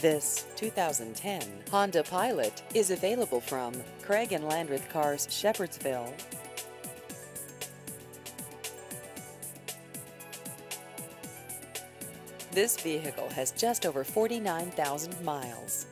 This 2010 Honda Pilot is available from Craig and Landreth Cars Shepherdsville. This vehicle has just over 49,000 miles.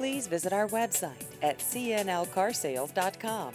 Please visit our website at cnlcarsales.com.